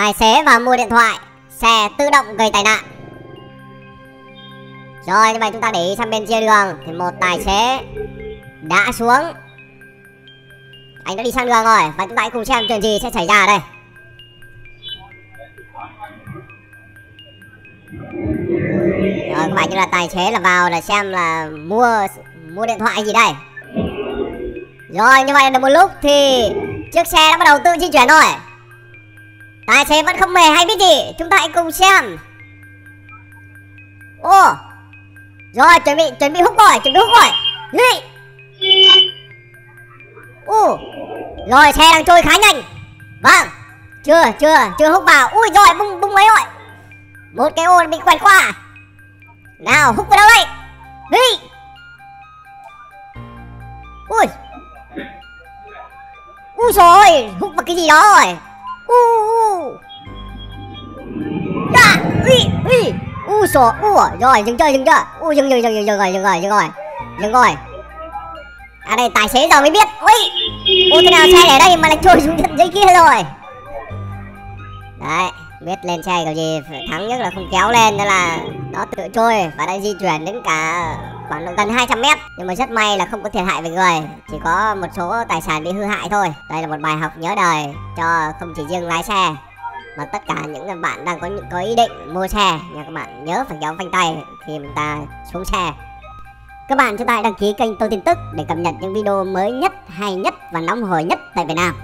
Tài xế vào mua điện thoại, Xe tự động gây tai nạn. Rồi, như vậy chúng ta để ý sang bên kia đường, Thì một tài xế đã xuống. Anh đã đi sang đường rồi Và chúng ta hãy cùng xem chuyện gì sẽ xảy ra ở đây. Rồi, các bạn như là tài xế là vào là xem là mua mua điện thoại gì đây. Rồi, như vậy là một lúc thì chiếc xe đã bắt đầu tự di chuyển rồi. Tài xế vẫn không hề hay biết gì. Chúng ta hãy cùng xem. Ồ Rồi, chuẩn bị chuẩn bị hút rồi chuẩn bị hút rồi Đi Ồ Rồi, xe đang trôi khá nhanh. Vâng. Chưa chưa chưa hút vào. Ui rồi bung bung mấy rồi. Một cái ô bị quẹt qua. Nào, hút vào đâu đây? Đi. Ui. Ui rồi Hút vào cái gì đó rồi? U u dạ ui ui u sổ u rồi dừng chơi dừng chơi u dừng dừng dừng dừng dừng rồi dừng rồi dừng rồi dừng rồi à đây tài xế giờ mới biết ui u thế nào xe để đây mà lại trôi xuống tận dưới kia rồi đấy biết lên xe kiểu gì thắng nhất là không kéo lên nên là nó tự trôi và đã di chuyển đến cả khoảng độ gần 200 mét nhưng mà rất may là không có thiệt hại về người chỉ có một số tài sản bị hư hại thôi đây là một bài học nhớ đời cho không chỉ riêng lái xe mà tất cả những bạn đang có những, có ý định mua xe nha các bạn nhớ phải kéo phanh tay khi chúng ta xuống xe. Các bạn chúng ta hãy đăng ký kênh tôi tin tức để cập nhật những video mới nhất, hay nhất và nóng hổi nhất tại Việt Nam.